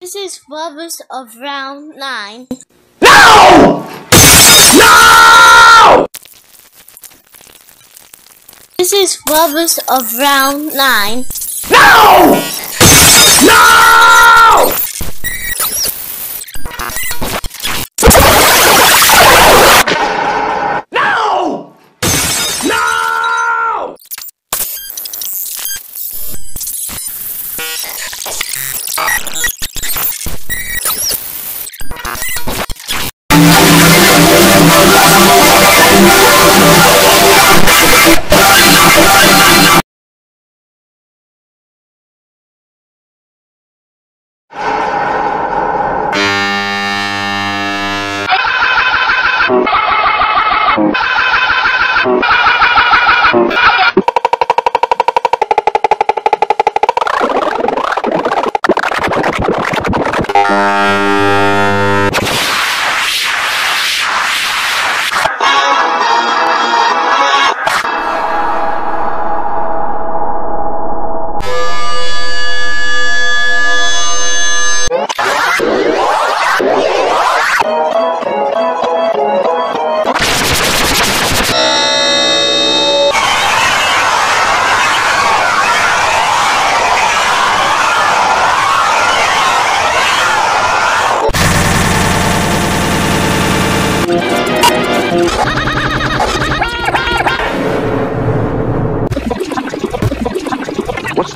This is Brothers of Round 9. No! No! This is Brothers of Round 9. No! No! No! No! What's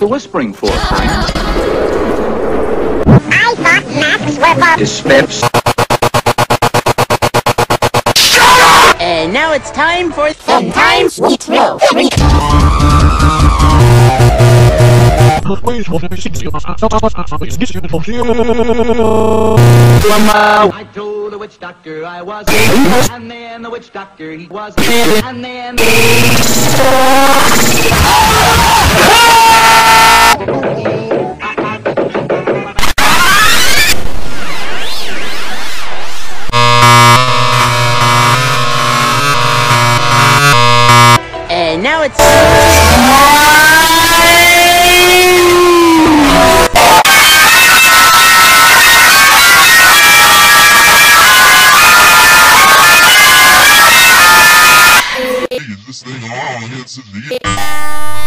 the whispering for, Frank? I thought masks were for Dyspepsia. And now it's time for sometimes we thrill. I told the witch doctor I was and then the witch doctor he was and then the now it's... This thing on, it's.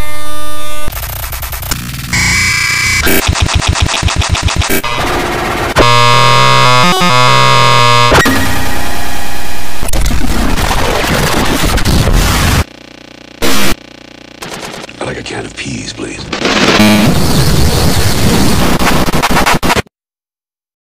Like a can of peas, please.